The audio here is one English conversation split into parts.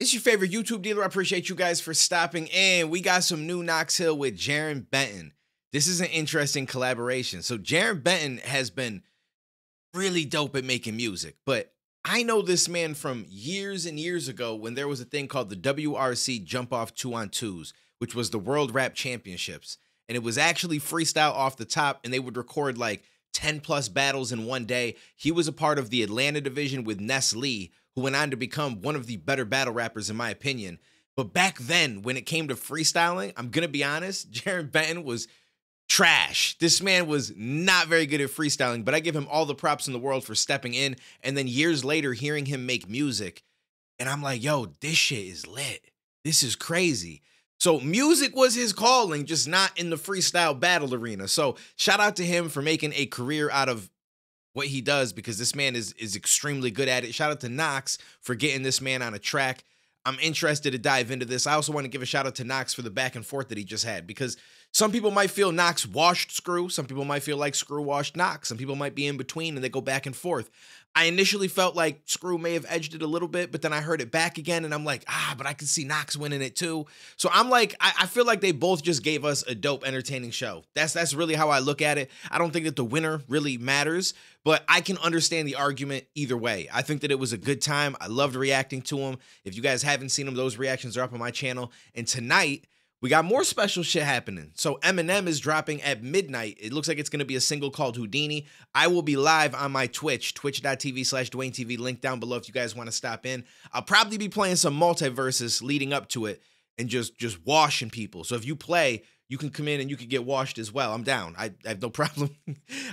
It's your favorite YouTube dealer. I appreciate you guys for stopping in. We got some new Knox Hill with Jarren Benton. This is an interesting collaboration. So Jarren Benton has been really dope at making music, but I know this man from years and years ago when there was a thing called the WRC Jump Off Two on Twos, which was the World Rap Championships. And it was actually freestyle off the top, and they would record like 10 plus battles in one day. He was a part of the Atlanta division with Ness Lee, who went on to become one of the better battle rappers, in my opinion. But back then, when it came to freestyling, I'm gonna be honest, Jarren Benton was trash. This man was not very good at freestyling, but I give him all the props in the world for stepping in. And then years later, hearing him make music, and I'm like, yo, this shit is lit. This is crazy. So music was his calling, just not in the freestyle battle arena. So shout out to him for making a career out of what he does because this man is is extremely good at it. Shout out to Knox for getting this man on a track. I'm interested to dive into this. I also want to give a shout out to Knox for the back and forth that he just had because some people might feel Knox washed Screw. Some people might feel like Screw washed Knox. Some people might be in between and they go back and forth. I initially felt like Screw may have edged it a little bit, but then I heard it back again and I'm like, ah, but I can see Knox winning it too. So I'm like, I, I, feel like they both just gave us a dope, entertaining show. That's that's really how I look at it. I don't think that the winner really matters, but I can understand the argument either way. I think that it was a good time. I loved reacting to them. If you guys haven't seen them, those reactions are up on my channel. And tonight, we got more special shit happening. So Eminem is dropping at midnight. It looks like it's going to be a single called Houdini. I will be live on my Twitch, twitch.tv slash Duane TV. Link down below if you guys want to stop in. I'll probably be playing some MultiVersus leading up to it and just just washing people. So if you play, you can come in and you can get washed as well. I'm down. I, I have no problem.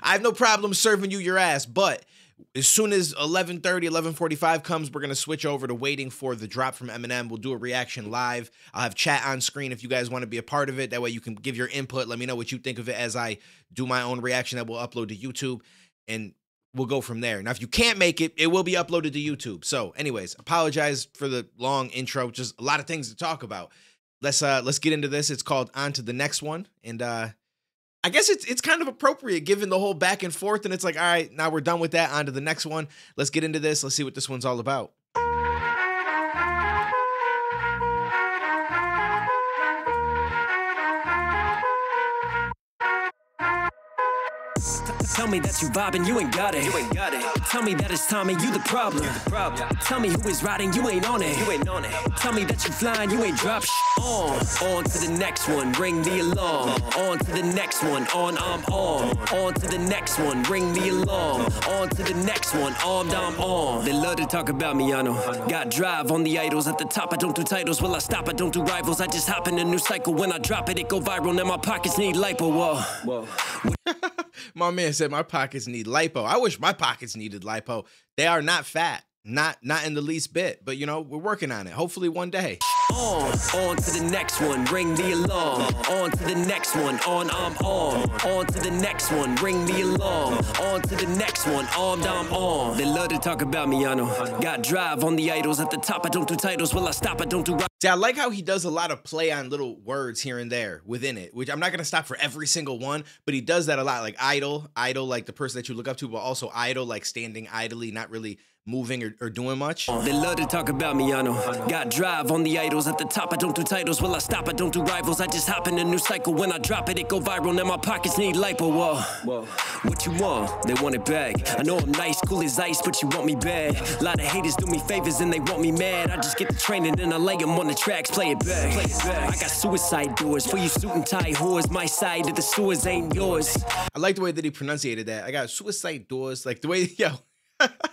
I have no problem serving you your ass. But as soon as 11:30, 11:45 comes, we're gonna switch over to waiting for the drop from Eminem. We'll do a reaction live. I'll have chat on screen if you guys want to be a part of it. That way you can give your input. Let me know what you think of it as I do my own reaction that we'll upload to YouTube, and we'll go from there. Now, if you can't make it, it will be uploaded to YouTube. So, anyways, apologize for the long intro. Just a lot of things to talk about. Let's uh let's get into this. It's called On to the Next One, and uh I guess it's it's kind of appropriate given the whole back and forth, and it's like, all right, now we're done with that. On to the next one. Let's get into this. Let's see what this one's all about. Tell me that you vibing, you ain't got it. You ain't got it. Tell me that it's and you the problem. You the problem. Tell me who is riding, you ain't on it. You ain't on it. Tell me that you flying, you ain't drop on. On to the next one, ring the alarm. On to the next one, on I'm on. On to the next one, ring the alarm. On to the next one, armed I'm on. They love to talk about me, I know. Got drive on the idols at the top. I don't do titles. Will I stop? I don't do rivals. I just hop in a new cycle. When I drop it, it go viral. Now my pockets need lipo. Whoa. Whoa. My man said my pockets need lipo. I wish my pockets needed lipo. They are not fat. Not not in the least bit, but you know, we're working on it. Hopefully one day. On, on to the next one, ring the alarm. On to the next one, on, I'm on. On to the next one, ring the alarm. On to the next one, armed, I'm on. They love to talk about me, I know. Got drive on the idols at the top. I don't do titles. Will I stop? I don't do. See, I like how he does a lot of play on little words here and there within it, which I'm not gonna stop for every single one, but he does that a lot. Like idle, idle, like the person that you look up to, but also idle, like standing idly, not really moving or, or, doing much. Uh, they love to talk about me, I know. Got drive on the idols at the top. I don't do titles. Will I stop? I don't do rivals. I just hop in a new cycle. When I drop it, it go viral. Now my pockets need lipo. Whoa. Whoa. What you want? They want it back. I know I'm nice, cool as ice, but you want me bad. A lot of haters do me favors and they want me mad. I just get the training and I lay them on the tracks. Play it back. Play it back. I got suicide doors for you suit and tie whores. My side of the sewers ain't yours. I like the way that he pronunciated that. I got suicide doors. Like the way, yo.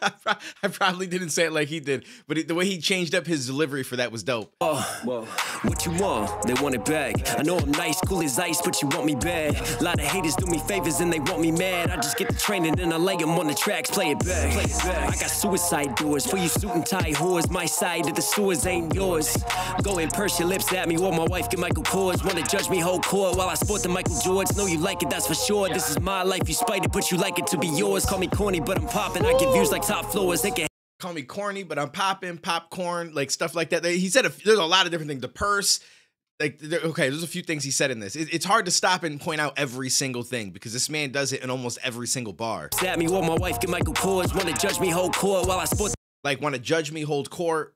I probably didn't say it like he did, but the way he changed up his delivery for that was dope. Uh, oh, whoa. What you want? They want it back. I know I'm nice, cool as ice, but you want me bad. A lot of haters do me favors and they want me mad. I just get the training and I lay them on the tracks, play it back. Play it back. I got suicide doors for you suit and tie whores. My side of the sewers ain't yours. Go and purse your lips at me while my wife get Michael Kors. Wanna judge me whole court while I sport the Michael George. Know you like it, that's for sure. This is my life, you spite it, but you like it to be yours. Call me corny, but I'm popping. I give views like top floors. They can call me corny, but I'm popping popcorn, like stuff like that. He said a, there's a lot of different things. The purse, like there, okay, there's a few things he said in this. It, it's hard to stop and point out every single thing because this man does it in almost every single bar. Stab me while my wife get Michael Kors. Want to judge me hold court while I sport. Like want to judge me hold court.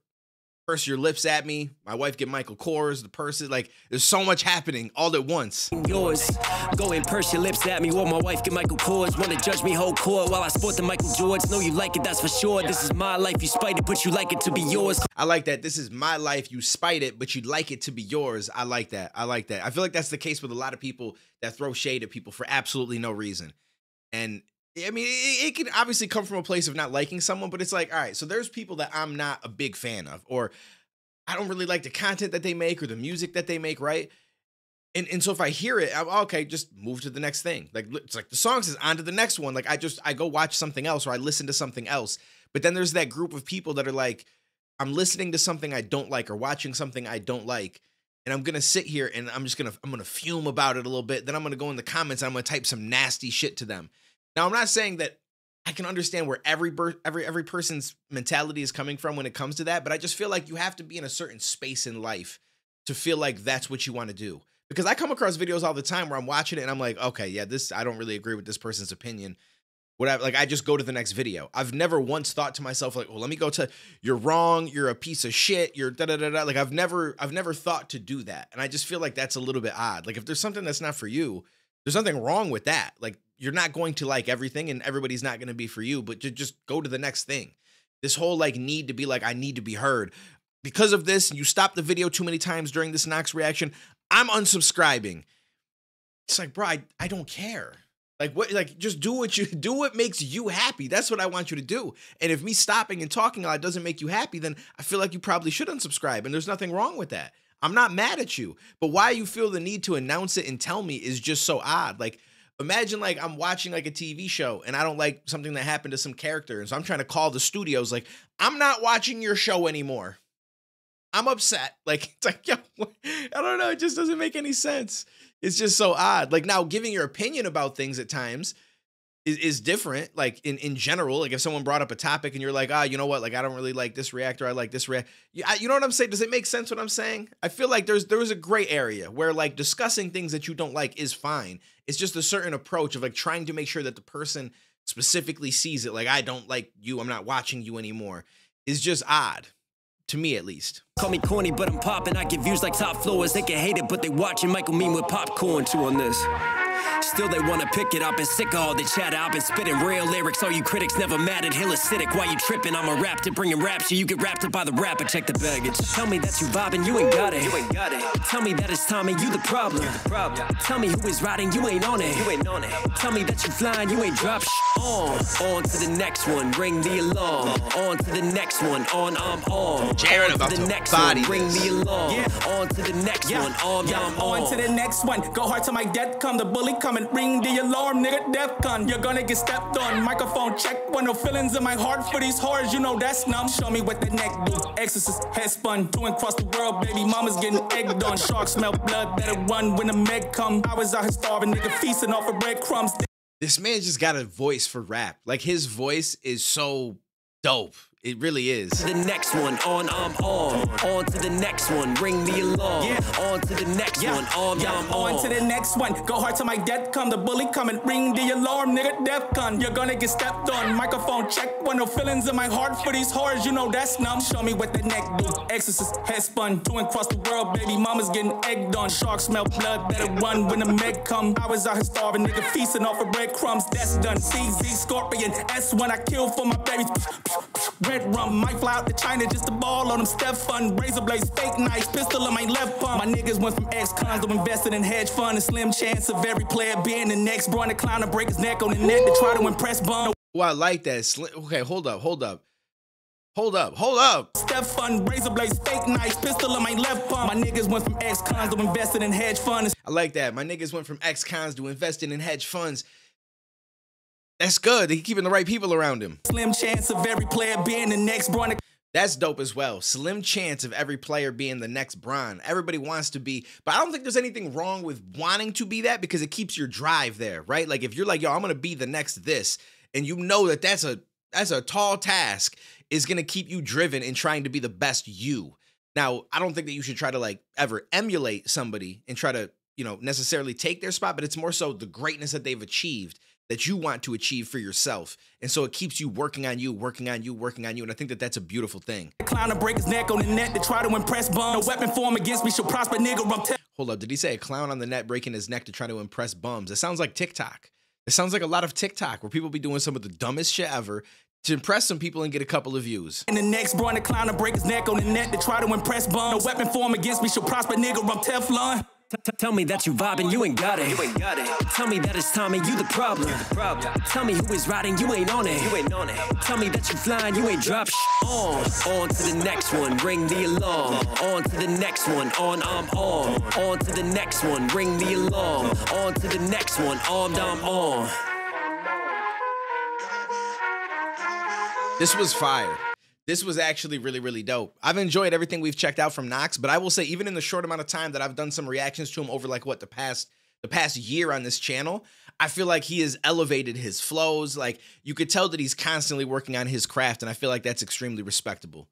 Purse your lips at me. My wife get Michael Kors, the purses. Like there's so much happening all at once. Yours. Go and purse your lips at me while my wife get Michael Kors. Wanna judge me whole court while I sport the Michael George. Know you like it, that's for sure. This is my life, you spite it, but you like it to be yours. I like that. This is my life. You spite it, but you'd like it to be yours. I like that. I like that. I feel like that's the case with a lot of people that throw shade at people for absolutely no reason. And I mean, it, it, can obviously come from a place of not liking someone, but it's like, all right, so there's people that I'm not a big fan of, or I don't really like the content that they make or the music that they make, right? And, and so if I hear it, I'm okay, just move to the next thing. Like it's like the song says on to the next one. Like I just I go watch something else or I listen to something else. But then there's that group of people that are like, I'm listening to something I don't like or watching something I don't like. And I'm gonna sit here and I'm just gonna I'm gonna fume about it a little bit. Then I'm gonna go in the comments and I'm gonna type some nasty shit to them. Now I'm not saying that I can understand where every ber- every every person's mentality is coming from when it comes to that, but I just feel like you have to be in a certain space in life to feel like that's what you want to do. Because I come across videos all the time where I'm watching it and I'm like, okay, yeah, this I don't really agree with this person's opinion. Whatever, like I just go to the next video. I've never once thought to myself like, well, let me go to you're wrong, you're a piece of shit, you're da da da da. Like I've never I've never thought to do that, and I just feel like that's a little bit odd. Like if there's something that's not for you, there's nothing wrong with that. Like you're not going to like everything and everybody's not going to be for you, but just go to the next thing. This whole like need to be like, I need to be heard. Because of this, you stop the video too many times during this Knox reaction, I'm unsubscribing. It's like, bro, I, I don't care. Like what like just do what you do what makes you happy. That's what I want you to do. And if me stopping and talking a lot doesn't make you happy, then I feel like you probably should unsubscribe. And there's nothing wrong with that. I'm not mad at you. But why you feel the need to announce it and tell me is just so odd. Like imagine like I'm watching like a TV show and I don't like something that happened to some character. And so I'm trying to call the studios, like, I'm not watching your show anymore. I'm upset. Like, it's like, yo, I don't know. It just doesn't make any sense. It's just so odd. Like, now giving your opinion about things at times is, is different. Like, in, in general, like if someone brought up a topic and you're like, ah, you know what? Like, I don't really like this reactor. I like this react. You, you know what I'm saying? Does it make sense what I'm saying? I feel like there's there is a gray area where like discussing things that you don't like is fine. It's just a certain approach of like trying to make sure that the person specifically sees it. Like, I don't like you. I'm not watching you anymore. Is just odd to me at least. Call me corny, but I'm popping. I get views like top floors. They can hate it, but they watching Michael Mean with popcorn too on this. Still they wanna pick it up and sick of all the chatter. I've been spitting real lyrics, all you critics never mad at Hill acidic. Why you tripping? I'm a rap to bringing rapture. You get wrapped up by the rapper, check the baggage. Tell me that you vibing, you ain't got it. You ain't got it. Tell me that it's Tommy, you the problem. The problem. Tell me who is riding, you ain't on it. You ain't on it. Tell me that you flying, you ain't drop sh- on. On to the next one, ring the alarm. On to the next one, on, I'm on. Jared on about to the to next body one, ring this. the alarm. Yeah. On to the next Yeah, one, on, yeah, I'm on On to the next one. Go hard till my death come. The bully come and ring the alarm, nigga. Death gun. You're gonna get stepped on. Microphone check. When no feelings in my heart for these whores, you know that's numb. Show me what the neck do. Exorcist, head spun. Doing across the world, baby. Mama's getting egged on. Sharks smell blood. Better run when the meg come. I was out here starving, nigga, feasting off of breadcrumbs. This man just got a voice for rap. Like his voice is so dope. It really is. to the next one, on, I'm on. On to the next one, ring the alarm. Yeah. On to the next Yeah, one, on, yeah, I'm on on. to the next one. Go hard till my death come. The bully come and ring the alarm, nigga. Death gun. You're gonna get stepped on. Microphone check. When no feelings in my heart for these whores, you know that's numb. Show me what the neck do. Exorcist, head spun. Doing across the world, baby. Mama's getting egged on. Sharks smell blood. Better run when the meg come. I was out here starving, nigga, feasting off of breadcrumbs. That's done. CZ Scorpion. S1 I kill for my babies. Red rum, might fly out to China just to ball on them. Stefan, razor blades, fake knife, pistol on my left palm. My niggas went from ex-cons to invested in hedge fund. A slim chance of every player being the next. Bro, and the clown to break his neck on the net to try to impress bum. Well, I like that. Okay, hold up, hold up. Hold up, hold up. Stefan, razor blades, fake knife, pistol on my left palm. My niggas went from ex-cons to invested in hedge fund. I like that. My niggas went from ex cons to investing in hedge funds. That's good. He keeping the right people around him. Slim chance of every player being the next. Bro, and the That's dope as well. Slim chance of every player being the next Bron. Everybody wants to be, but I don't think there's anything wrong with wanting to be that because it keeps your drive there, right? Like if you're like, yo, I'm gonna be the next this, and you know that that's a that's a tall task, is gonna keep you driven in trying to be the best you. Now, I don't think that you should try to like ever emulate somebody and try to, you know, necessarily take their spot, but it's more so the greatness that they've achieved that you want to achieve for yourself. And so it keeps you working on you, working on you, working on you. And I think that that's a beautiful thing. Clown to break his neck on the net to try to impress bums. No weapon form against me shall prosper, nigga. I'm Hold up, did he say a clown on the net breaking his neck to try to impress bums? It sounds like TikTok. It sounds like a lot of TikTok where people be doing some of the dumbest shit ever to impress some people and get a couple of views. And the next bro, the clown to break his neck on the net to try to impress bums. No weapon form against me shall prosper, nigga. I'm Teflon. T- t- Tell me that you vibing, you ain't got it. You ain't got it. Tell me that it's Tommy, you the problem. the problem. Tell me who is riding, you ain't on it. You ain't on it. Tell me that you flying, you ain't drop sh- on. On to the next one, ring the alarm. On to the next one, on I'm on. On to the next one, ring the alarm. On to the next one, armed I'm on. This was fire. This was actually really, really dope. I've enjoyed everything we've checked out from Knox, but I will say, even in the short amount of time that I've done some reactions to him over like what the past the past year on this channel, I feel like he has elevated his flows. Like you could tell that he's constantly working on his craft, and I feel like that's extremely respectable.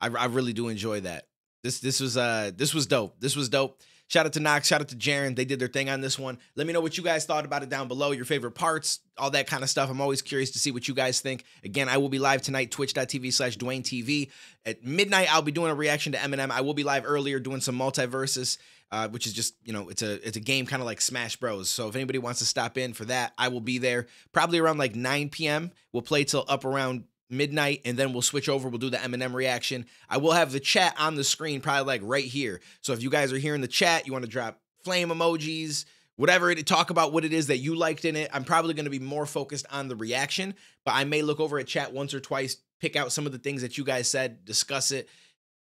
I, I really do enjoy that. This this was uh this was dope. This was dope. Shout out to Knox, shout out to Jarren. They did their thing on this one. Let me know what you guys thought about it down below, your favorite parts, all that kind of stuff. I'm always curious to see what you guys think. Again, I will be live tonight, twitch.tv slash Duane TV. At midnight, I'll be doing a reaction to Eminem. I will be live earlier doing some MultiVersus, uh, which is just, you know, it's a it's a game kind of like Smash Bros. So if anybody wants to stop in for that, I will be there. Probably around like 9 p.m. We'll play till up around midnight and then we'll switch over we'll do the eminem reaction i will have the chat on the screen probably like right here so if you guys are here in the chat you want to drop flame emojis whatever it talk about what it is that you liked in it i'm probably going to be more focused on the reaction but i may look over at chat once or twice pick out some of the things that you guys said discuss it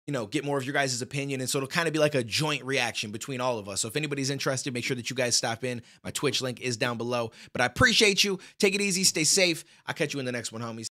you know, get more of your guys' opinion. And so it'll kind of be like a joint reaction between all of us. So if anybody's interested, make sure that you guys stop in. My Twitch link is down below. But I appreciate you. Take it easy. Stay safe. I'll catch you in the next one, homies.